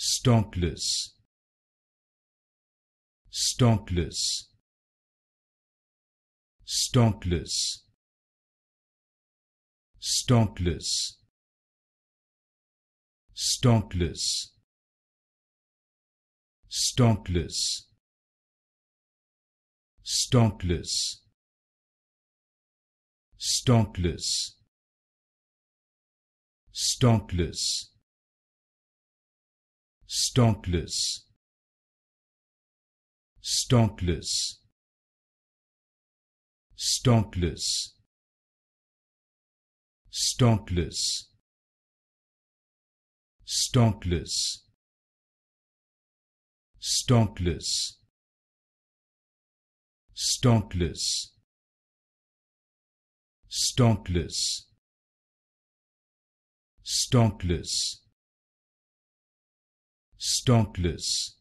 stalkless stalkless stalkless stalkless stalkless stalkless stalkless stalkless stalkless stalkless stalkless stalkless stalkless stalkless stalkless stalkless stalkless stalkless stalkless